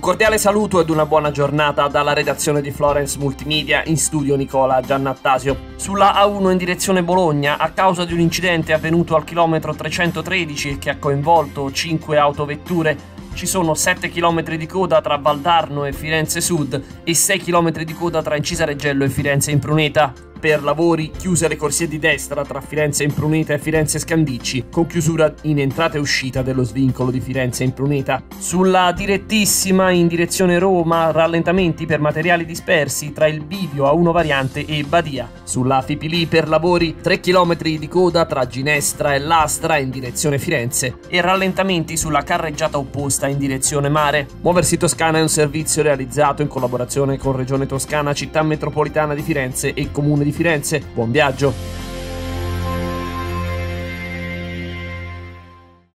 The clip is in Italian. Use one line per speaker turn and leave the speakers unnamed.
cordiale saluto ed una buona giornata dalla redazione di Florence Multimedia in studio Nicola Giannattasio. Sulla A1 in direzione Bologna, a causa di un incidente avvenuto al chilometro 313 che ha coinvolto 5 autovetture, ci sono 7 km di coda tra Valdarno e Firenze Sud e 6 km di coda tra Incisa Reggello e Firenze Impruneta per lavori chiuse le corsie di destra tra Firenze Impruneta e Firenze Scandicci, con chiusura in entrata e uscita dello svincolo di Firenze Impruneta. Sulla direttissima in direzione Roma, rallentamenti per materiali dispersi tra il bivio A1 variante e Badia. Sulla Fipili per lavori 3 km di coda tra Ginestra e Lastra in direzione Firenze e rallentamenti sulla carreggiata opposta in direzione mare. Muoversi Toscana è un servizio realizzato in collaborazione con Regione Toscana, Città Metropolitana di Firenze e Comune di Firenze. Buon viaggio!